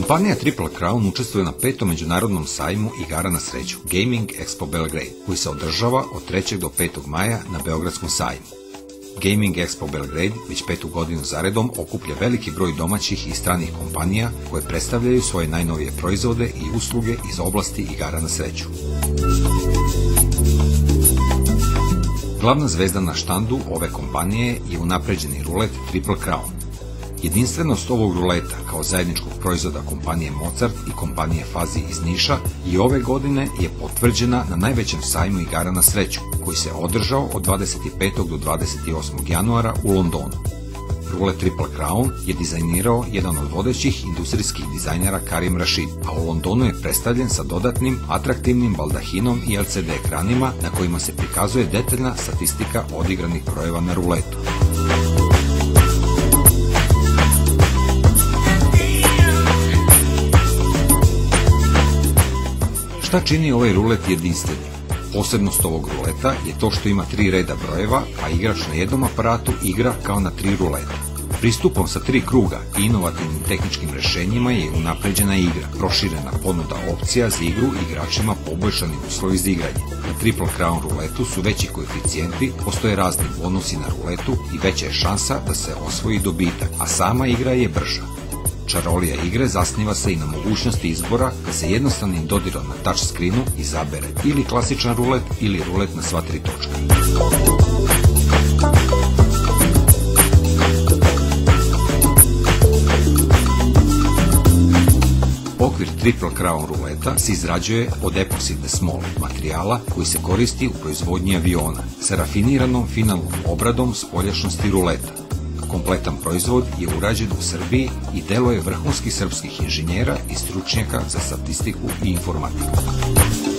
Kompanija Triple Crown učestvuje na petom međunarodnom sajmu igara na sreću Gaming Expo Belgrade, koji se održava od 3. do 5. maja na Beogradskom sajmu. Gaming Expo Belgrade već petu godinu zaredom okuplja veliki broj domaćih i stranih kompanija koje predstavljaju svoje najnovije proizvode i usluge iz oblasti igara na sreću. Glavna zvezda na štandu ove kompanije je unapređeni rulet Triple Crown. Jedinstvenost ovog ruleta kao zajedničkog proizvoda kompanije Mozart i kompanije Fazi iz Niša i ove godine je potvrđena na najvećem sajmu igara na sreću, koji se održao od 25. do 28. januara u Londonu. Rule Triple Crown je dizajnirao jedan od vodećih industrijskih dizajnera Karim Rashid, a u Londonu je predstavljen sa dodatnim, atraktivnim baldahinom i LCD ekranima na kojima se prikazuje detaljna statistika odigranih brojeva na ruletu. Šta čini ovaj rulet jedinstvenim? Posebnost ovog ruleta je to što ima tri reda brojeva, a igrač na jednom aparatu igra kao na tri ruleta. Pristupom sa tri kruga i inovativnim tehničkim rešenjima je unapređena igra, proširena ponuda opcija za igru igračima poboljšani uslovi za igranje. Na Triple Crown ruletu su veći koeficijenti, postoje razni bonusi na ruletu i veća je šansa da se osvoji dobitak, a sama igra je brža. Čarolija igre zasniva se i na mogućnosti izbora da se jednostavnim dodirom na touch screenu izabere ili klasičan rulet ili rulet na sva tri točka. Okvir Triple Crown ruleta se izrađuje od epoxidne smole, materijala koji se koristi u proizvodnji aviona, sa rafiniranom finalnom obradom spoljašnosti ruleta, Kompletan proizvod je urađen u Srbiji i delo je vrhunskih srpskih inženjera i stručnjaka za statistiku i informatiku.